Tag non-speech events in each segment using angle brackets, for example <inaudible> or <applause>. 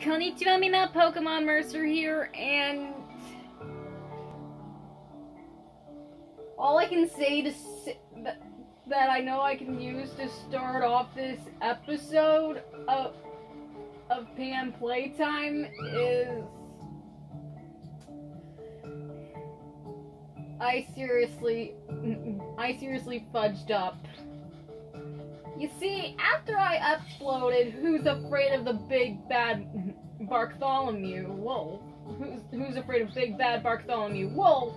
Konnichiwa Mina, Pokemon Mercer here, and all I can say to that, that I know I can use to start off this episode of of PM Playtime is I seriously I seriously fudged up. You see, after I uploaded Who's Afraid of the Big Bad Bartholomew Wolf, Who's, Who's Afraid of Big Bad Bartholomew Wolf,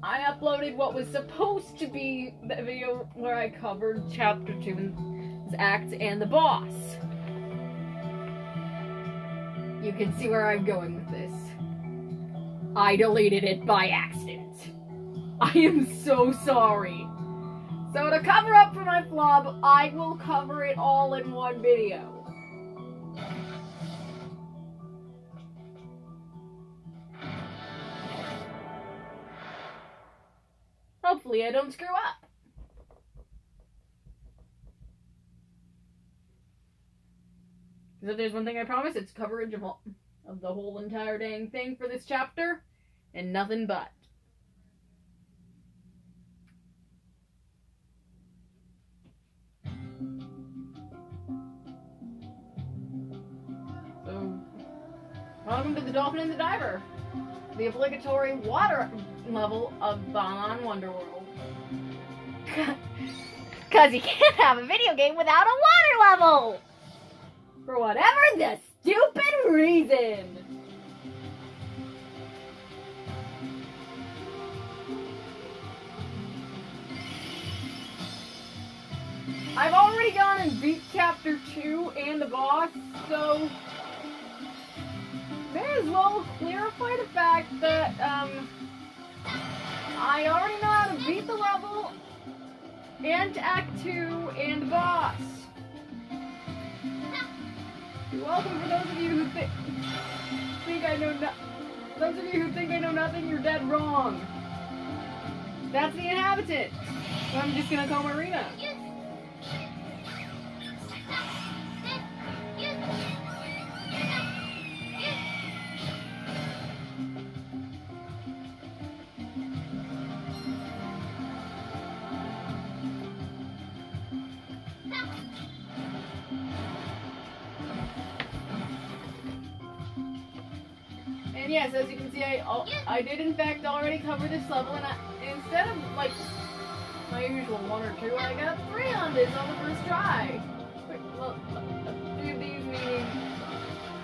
I uploaded what was supposed to be the video where I covered Chapter 2's Act and the Boss. You can see where I'm going with this. I deleted it by accident. I am so sorry. So to cover up for my flub, I will cover it all in one video. Hopefully I don't screw up. Because if there's one thing I promise, it's coverage of, all, of the whole entire dang thing for this chapter, and nothing but. So, welcome to the Dolphin and the Diver, the obligatory water level of Balan Wonderworld. <laughs> Cause you can't have a video game without a water level! For whatever the stupid reason! I've already gone and beat chapter 2 and the boss, so may as well clarify the fact that um I already know how to beat the level and Act 2 and the boss. You're welcome for those of you who think I know no- those of you who think I know nothing, you're dead wrong. That's the inhabitant. I'm just gonna call Marina. And yes, as you can see, I I did in fact already cover this level, and I, instead of like my usual one or two, I got three on this on the first try. Well, three of these meaning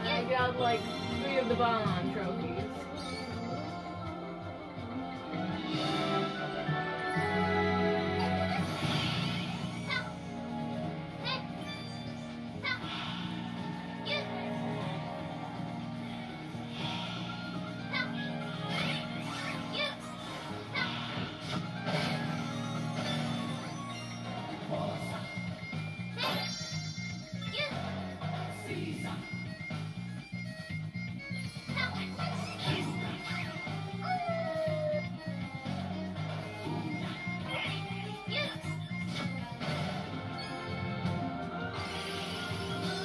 I got like three of the Balan trophies.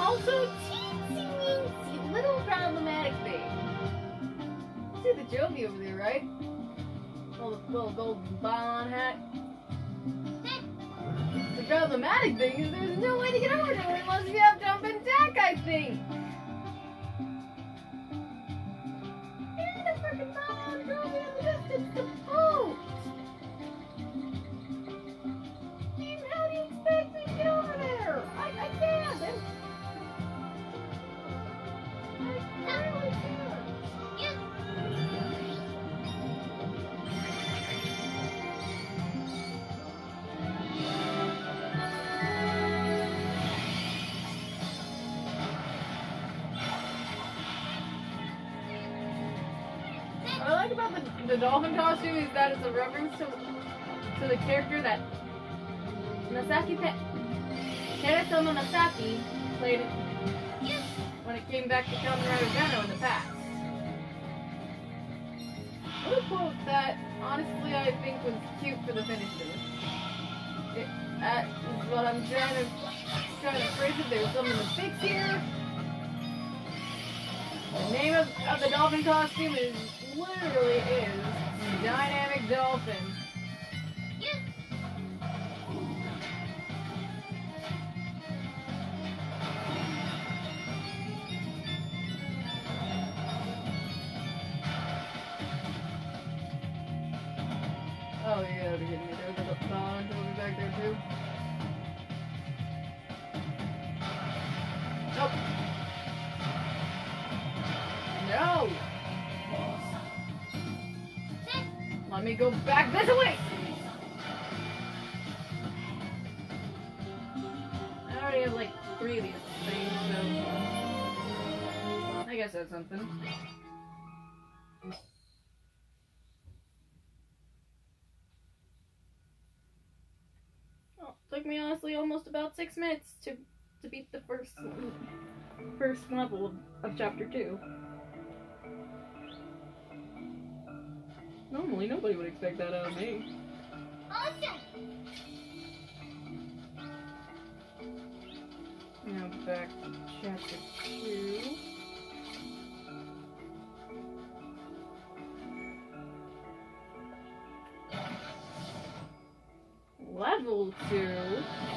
Also, teensy weensy little problematic thing. See the Jovi over there, right? Little, little gold Balan hat. <laughs> The problematic thing is there's no way to get over there unless you have jump and attack, I think. The, dolphin costume is that it's a reference to, to the character that Masaki Pe- Masaki played when it came back to Kamen Rider Gano in the past. What a quote that honestly I think was cute for the finisher. It, that is what I'm trying to trying to phrase it. There's something to fix here. The name of, of the dolphin costume is literally is dynamic dolphin. Me go back this way! I already have like three of these things, so I guess that's something. Well, took me honestly almost about six minutes to to beat the first first level of, of chapter two. Normally, nobody would expect that out of me. Awesome. Now back to chapter 2. Level 2?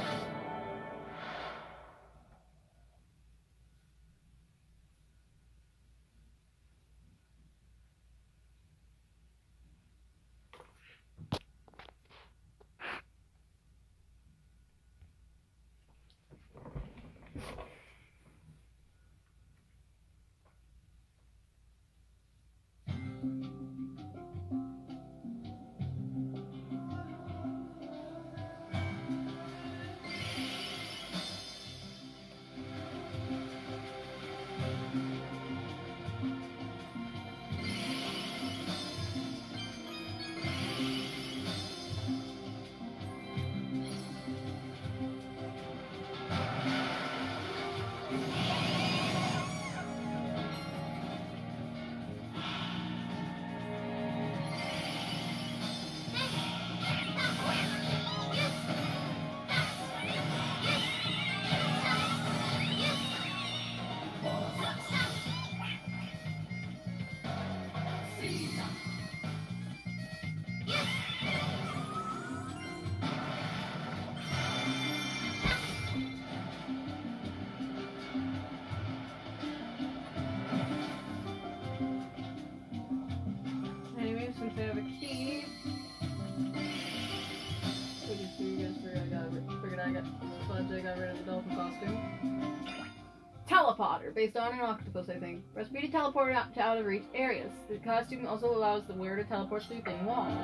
Teleporter, based on an octopus, I think. Recipe to teleport out to out of reach areas. The costume also allows the wearer to teleport through thin walls.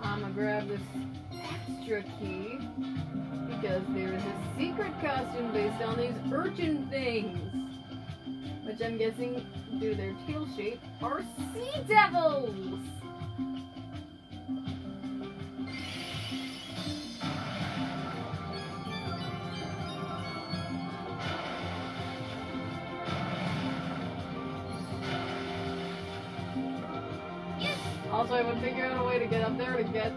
I'm gonna grab this extra key because there is a secret costume based on these urchin things which I'm guessing, due to their tail shape, are sea devils! Also, I would figure out a way to get up there to get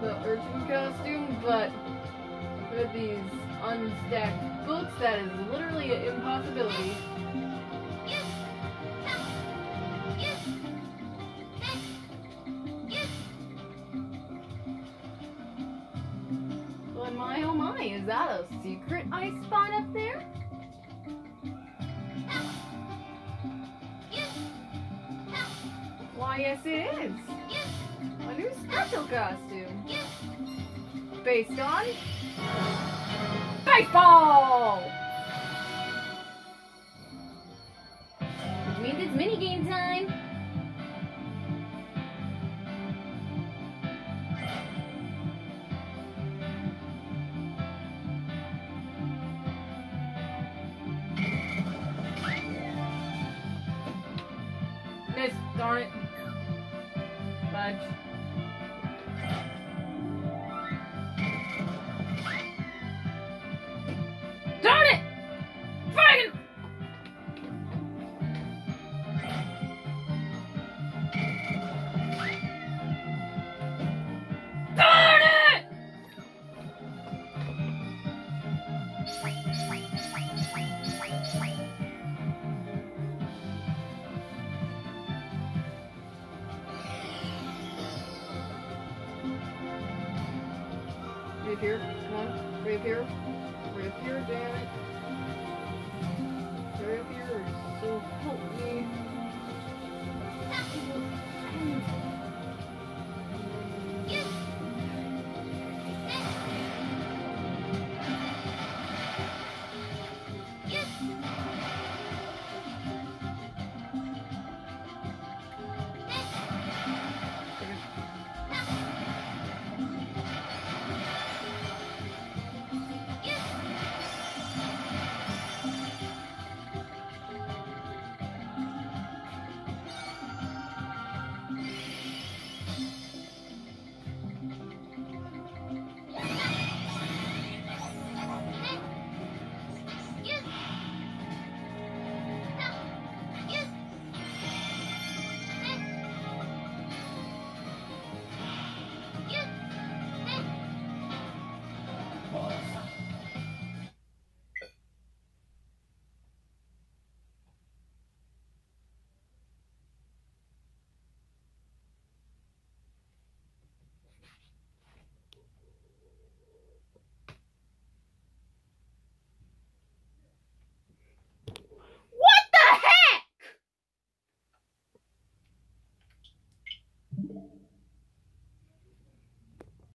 the urchin costume, but with these unstacked books, that is literally an impossibility. Yes it is. A new special costume. Based on baseball! Which means it's minigame time. Miss, darn it. Fudge. Reappear. Reappear, damn it. Reappear. So help me.